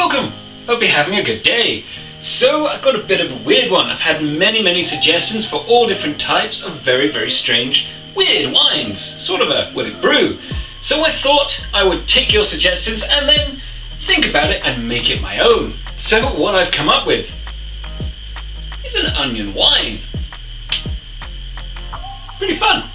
welcome! Hope you're having a good day. So, I've got a bit of a weird one. I've had many, many suggestions for all different types of very, very strange, weird wines. Sort of a will it brew. So I thought I would take your suggestions and then think about it and make it my own. So what I've come up with is an onion wine. Pretty fun.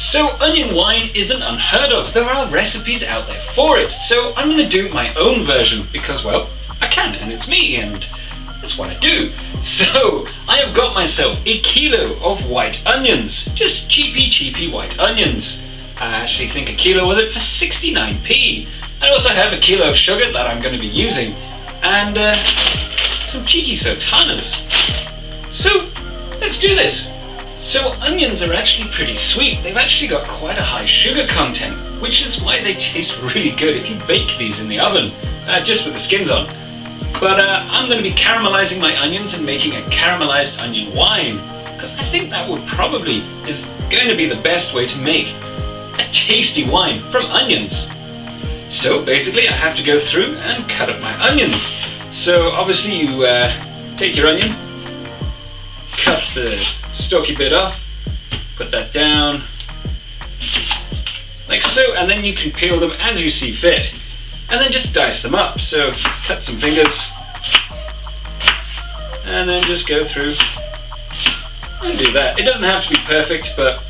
So onion wine isn't unheard of. There are recipes out there for it. So I'm going to do my own version because, well, I can and it's me and that's what I do. So I have got myself a kilo of white onions. Just cheapy, cheapy white onions. I actually think a kilo was it for 69p. I also have a kilo of sugar that I'm going to be using and uh, some cheeky sultanas. So let's do this. So onions are actually pretty sweet. They've actually got quite a high sugar content, which is why they taste really good if you bake these in the oven, uh, just with the skins on. But uh, I'm going to be caramelizing my onions and making a caramelized onion wine, because I think that would probably is going to be the best way to make a tasty wine from onions. So basically I have to go through and cut up my onions. So obviously you uh, take your onion, cut the stalky bit off, put that down, like so, and then you can peel them as you see fit. And then just dice them up. So cut some fingers, and then just go through and do that. It doesn't have to be perfect, but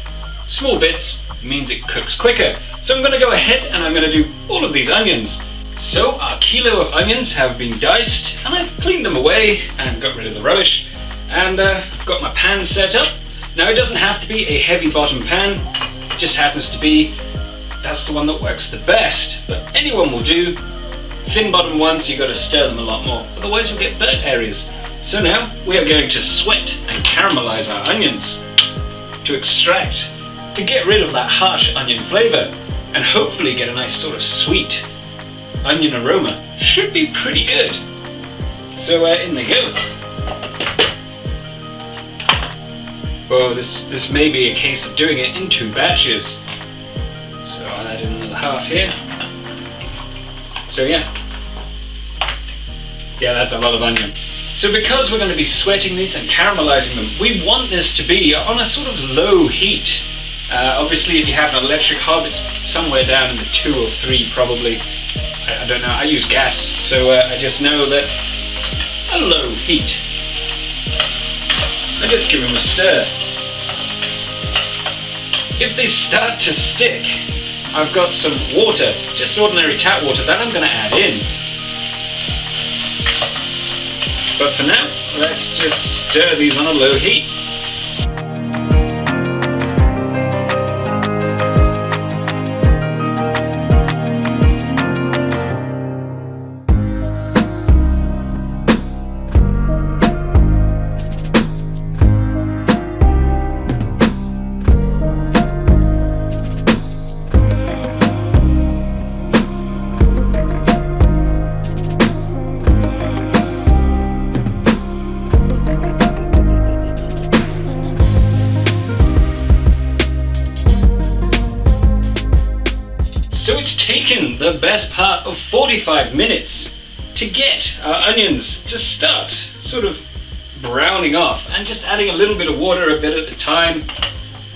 small bits means it cooks quicker. So I'm going to go ahead and I'm going to do all of these onions. So our kilo of onions have been diced and I've cleaned them away and got rid of the rubbish and uh, got my pan set up. Now it doesn't have to be a heavy bottom pan, it just happens to be that's the one that works the best. But anyone will do. Thin bottom ones, you've got to stir them a lot more, otherwise you'll get burnt areas. So now we are going to sweat and caramelize our onions to extract, to get rid of that harsh onion flavor and hopefully get a nice sort of sweet onion aroma. Should be pretty good. So uh, in they go. Oh, this, this may be a case of doing it in two batches. So I'll add in another half here. So yeah. Yeah, that's a lot of onion. So because we're going to be sweating these and caramelizing them, we want this to be on a sort of low heat. Uh, obviously if you have an electric hob, it's somewhere down in the two or three probably. I, I don't know, I use gas, so uh, I just know that a low heat. Just give them a stir. If they start to stick, I've got some water, just ordinary tap water, that I'm going to add in. But for now, let's just stir these on a low heat. It's taken the best part of 45 minutes to get our onions to start sort of browning off and just adding a little bit of water a bit at a time.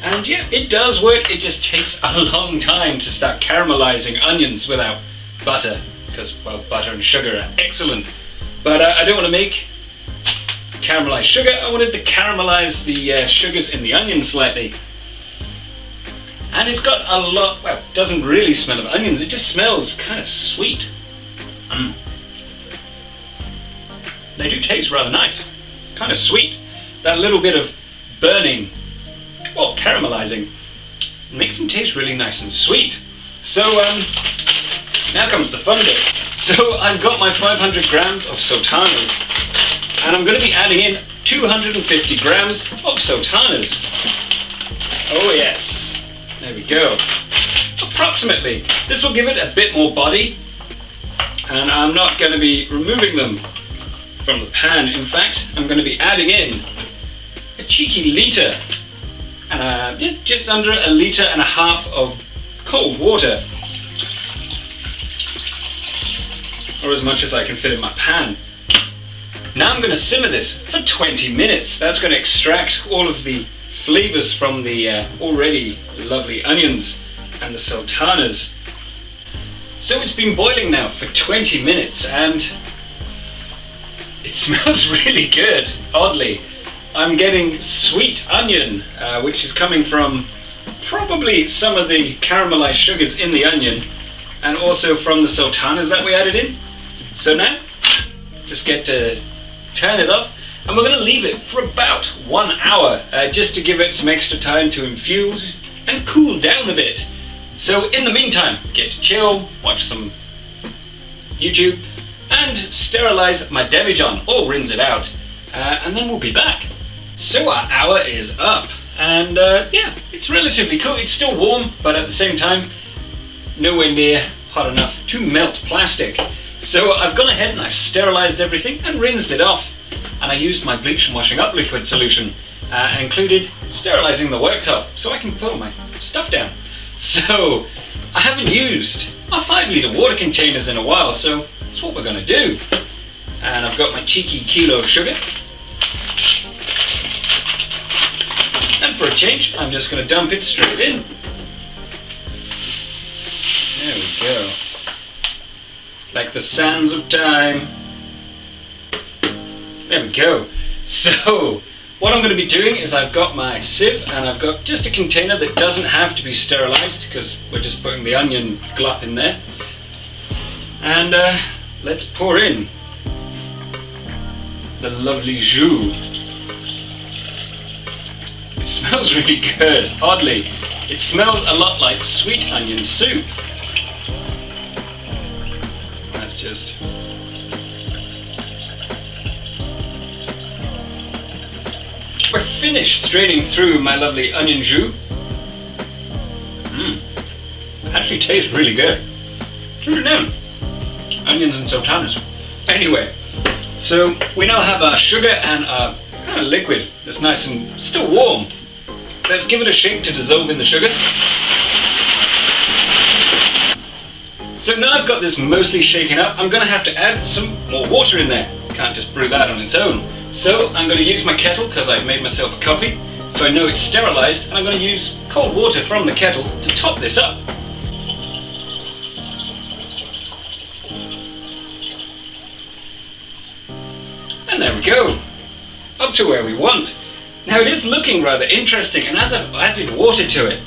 And yeah, it does work. It just takes a long time to start caramelizing onions without butter because, well, butter and sugar are excellent. But uh, I don't want to make caramelized sugar. I wanted to caramelize the uh, sugars in the onion slightly and it's got a lot, well, it doesn't really smell of onions, it just smells kind of sweet. Mm. They do taste rather nice, kind of sweet. That little bit of burning, or caramelizing, makes them taste really nice and sweet. So, um, now comes the fun bit. So I've got my 500 grams of sultanas, and I'm going to be adding in 250 grams of sultanas. Oh yes. There we go. Approximately. This will give it a bit more body. And I'm not going to be removing them from the pan. In fact, I'm going to be adding in a cheeky litre. Uh, yeah, just under a litre and a half of cold water. or as much as I can fit in my pan. Now I'm going to simmer this for 20 minutes. That's going to extract all of the flavors from the uh, already lovely onions and the sultanas. So it's been boiling now for 20 minutes and it smells really good, oddly. I'm getting sweet onion, uh, which is coming from probably some of the caramelized sugars in the onion and also from the sultanas that we added in. So now, just get to turn it off, and we're going to leave it for about one hour, uh, just to give it some extra time to infuse and cool down a bit. So in the meantime, get to chill, watch some YouTube, and sterilize my demijohn, or rinse it out, uh, and then we'll be back. So our hour is up, and uh, yeah, it's relatively cool. It's still warm, but at the same time, nowhere near hot enough to melt plastic. So I've gone ahead and I've sterilized everything and rinsed it off. And I used my bleach and washing up liquid solution uh, included sterilizing the worktop so I can put all my stuff down. So I haven't used my 5 litre water containers in a while, so that's what we're going to do. And I've got my cheeky kilo of sugar. And for a change, I'm just going to dump it straight in. There we go like the sands of time. There we go. So, what I'm going to be doing is I've got my sieve and I've got just a container that doesn't have to be sterilized because we're just putting the onion glop in there. And uh, let's pour in the lovely jus. It smells really good, oddly. It smells a lot like sweet onion soup just We're finished straining through my lovely onion jus. Mmm. Actually tastes really good. Who'd have known? Onions and sultanas. Anyway, so we now have our sugar and our kind of liquid that's nice and still warm. let's give it a shake to dissolve in the sugar. So now I've got this mostly shaken up, I'm going to have to add some more water in there. Can't just brew that on its own. So I'm going to use my kettle because I've made myself a coffee, so I know it's sterilized, and I'm going to use cold water from the kettle to top this up. And there we go. Up to where we want. Now it is looking rather interesting, and as I've added water to it,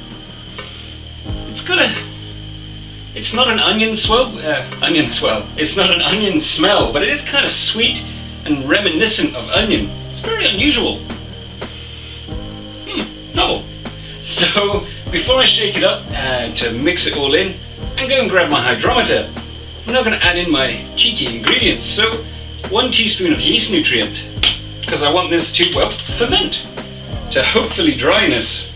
it's got a it's not an onion swell, uh, onion swell. It's not an onion smell, but it is kind of sweet and reminiscent of onion. It's very unusual. Hmm, novel. So, before I shake it up uh, to mix it all in, I'm going to grab my hydrometer. I'm now going to add in my cheeky ingredients. So, one teaspoon of yeast nutrient, because I want this to, well, ferment, to hopefully dryness.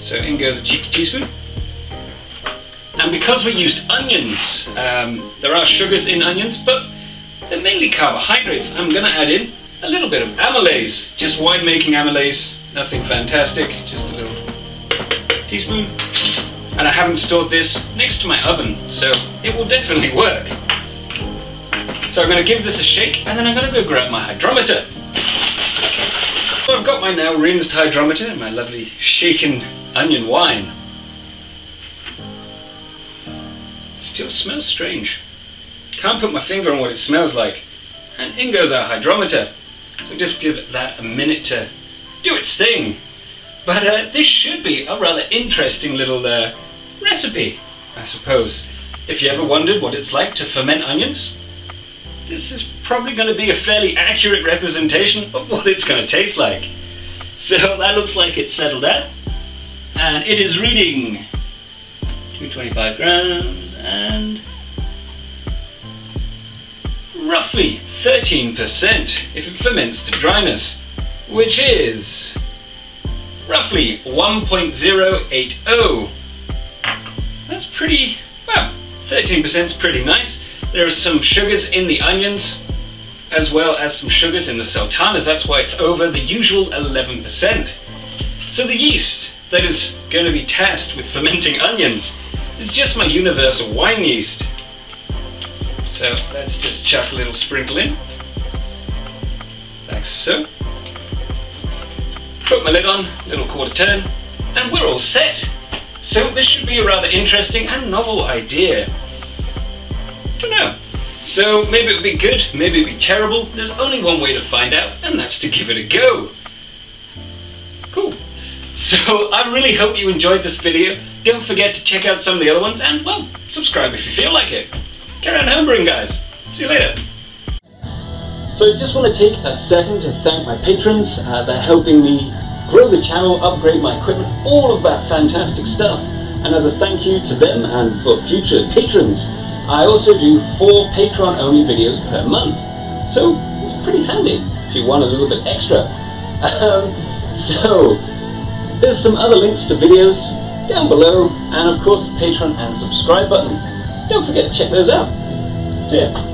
So in goes a cheeky teaspoon. And because we used onions, um, there are sugars in onions, but they're mainly carbohydrates. I'm gonna add in a little bit of amylase, just wine-making amylase, nothing fantastic, just a little teaspoon. And I haven't stored this next to my oven, so it will definitely work. So I'm gonna give this a shake, and then I'm gonna go grab my hydrometer. So I've got my now rinsed hydrometer and my lovely shaken onion wine. Still smells strange. Can't put my finger on what it smells like. And in goes our hydrometer. So just give that a minute to do its thing. But uh, this should be a rather interesting little uh, recipe, I suppose. If you ever wondered what it's like to ferment onions, this is probably going to be a fairly accurate representation of what it's going to taste like. So that looks like it's settled out. And it is reading 225 grams and roughly 13% if it ferments to dryness, which is roughly 1.080. That's pretty, well, 13% is pretty nice. There are some sugars in the onions, as well as some sugars in the sultanas. That's why it's over the usual 11%. So the yeast that is going to be tasked with fermenting onions it's just my universal wine yeast. So let's just chuck a little sprinkle in, like so. Put my lid on, little quarter turn, and we're all set. So this should be a rather interesting and novel idea. Don't know. So maybe it would be good, maybe it would be terrible. There's only one way to find out, and that's to give it a go. Cool. So I really hope you enjoyed this video. Don't forget to check out some of the other ones, and well, subscribe if you feel like it. Carry on homebrewing, guys. See you later. So I just want to take a second to thank my patrons. Uh, they're helping me grow the channel, upgrade my equipment, all of that fantastic stuff. And as a thank you to them and for future patrons, I also do four Patreon-only videos per month. So it's pretty handy if you want a little bit extra. Um, so there's some other links to videos down below, and of course the Patreon and subscribe button. Don't forget to check those out. See ya.